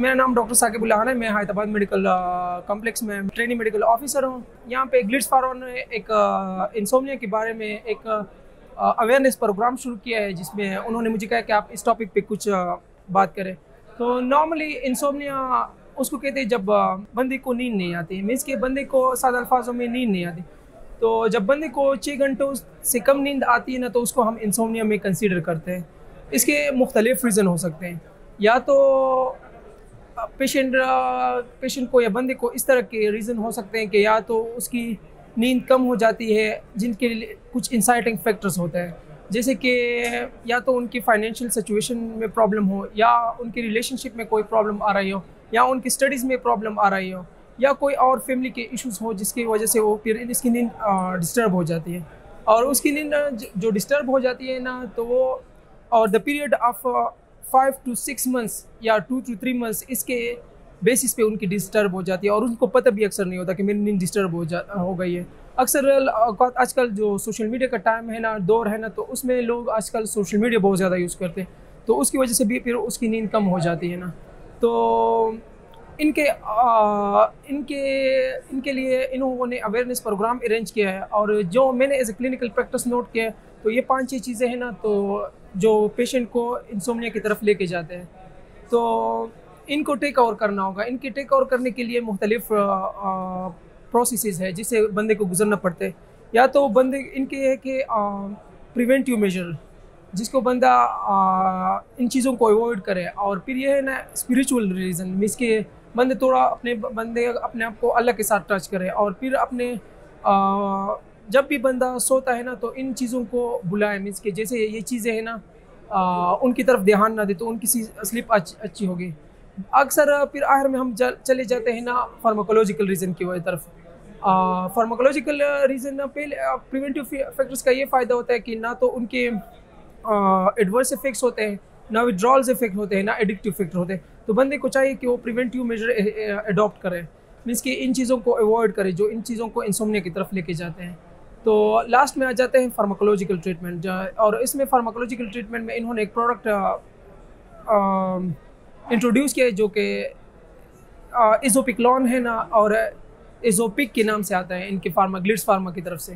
मेरा नाम डॉक्टर साकिब उल्लाह है। मैं हैदराबाद मेडिकल कॉम्प्लेक्स में ट्रेनिंग मेडिकल ऑफिसर हूँ। यहाँ पे ग्लिट्स फार्मर ने एक इंसोमिया के बारे में एक अवेयरनेस प्रोग्राम शुरू किया है, जिसमें उन्होंने मुझे कहा कि आप इस टॉपिक पे कुछ बात करें। तो नॉर्मली इंसोमिया उसको कहते हैं जब बंदे को नींद नहीं आती। मीन्स के बंदे को सादा अल्फाजों में नींद नहीं आती। तो जब बंदे को छः घंटों से कम नींद आती है ना तो उसको हम इंसोमिया में कंसीडर करते हैं। इसके मुख्तलिफ़ रीज़न हो सकते हैं। या तो पेशेंट पेशेंट को या बंदे को इस तरह के रीज़न हो सकते हैं कि या तो उसकी नींद कम हो जाती है, जिनके लिए कुछ इंसाइटिंग फैक्टर्स होते हैं। जैसे कि या तो उनकी फाइनेंशियल सिचुएशन में प्रॉब्लम हो, या उनकी रिलेशनशिप में कोई प्रॉब्लम आ रही हो, या उनकी स्टडीज़ में प्रॉब्लम आ रही हो, या कोई और फैमिली के इश्यूज़ हो, जिसकी वजह से वो फिर इसकी नींद डिस्टर्ब हो जाती है। और उसकी नींद, जो डिस्टर्ब हो जाती है ना तो वो, और the period of five to six months या टू टू थ्री मंथ्स इसके बेसिस पे उनकी डिस्टर्ब हो जाती है और उनको पता भी अक्सर नहीं होता कि मेरी नींद डिस्टर्ब हो जा हो गई है। अक्सर आजकल जो सोशल मीडिया का टाइम है ना दौर है ना तो उसमें लोग आजकल सोशल मीडिया बहुत ज़्यादा यूज़ करते हैं। तो उसकी वजह से भी फिर उसकी नींद कम हो जाती है ना। तो इनके आ, इनके इनके लिए इन लोगों ने अवेयरनेस प्रोग्राम अरेंज किया है और जो मैंने as a clinical practice note किया है तो ये पाँच छः चीज़ें हैं ना तो जो पेशेंट को इंसोमिया की तरफ़ लेके जाते हैं। तो इनको टेक ओवर करना होगा। इनके टेक ओवर करने के लिए मुख्तलिफ़ प्रोसेस है जिससे बंदे को गुजरना पड़ता है। या तो बंदे इनके है कि प्रिवेंटिव मेजर जिसको बंदा आ, इन चीज़ों को अवॉइड करे। और फिर ये है ना स्पिरिचुअल रीज़न मीस के बंदे थोड़ा अपने बंदे अपने आप को अल्लाह के साथ टच करे। और फिर अपने आ, जब भी बंदा सोता है ना तो इन चीज़ों को बुलाए मीन्स के जैसे ये चीज़ें हैं ना आ, उनकी तरफ़ ध्यान ना दे तो उनकी स्लिप अच्छी होगी। अक्सर फिर आखिर में हम चले जाते हैं ना फार्माकोलॉजिकल रीज़न की तरफ़। फार्माकोलॉजिकल रीज़न पहले प्रिवेंटिव फैक्टर्स का ये फ़ायदा होता है कि ना तो उनके एडवर्स इफेक्ट्स होते हैं ना विड्रॉल्स इफ़ेक्ट होते हैं ना एडिक्टिव फैक्टर होते हैं। तो बंदे को चाहिए कि वो प्रिवेंटिव मेजर अडॉप्ट करें। मीन्स कि इन चीज़ों को अवॉइड करें जो इन चीज़ों को इंसोमनिया की तरफ़ लेके जाते हैं। तो लास्ट में आ जाते हैं फार्माकोलॉजिकल ट्रीटमेंट और इसमें फार्माकोलॉजिकल ट्रीटमेंट में इन्होंने एक प्रोडक्ट इंट्रोड्यूस किया जो कि इजोपिकलॉन है ना, और इजोपिक के नाम से आता है इनके फार्मा ग्लिट्स फार्मा की तरफ़ से।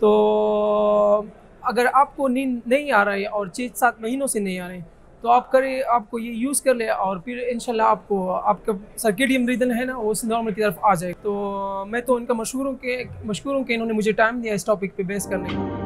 तो अगर आपको नींद नहीं आ रहा है और छः सात महीनों से नहीं आ रहे तो आप करें, आपको ये यूज़ कर ले और फिर इनशाला आपको, आपका सर्किडियम रिदन है ना, वो नॉर्मल की तरफ़ आ जाए तो मैं तो उनका मशहूरों के मशहूरों के इन्होंने मुझे टाइम दिया इस टॉपिक पे बेस करने का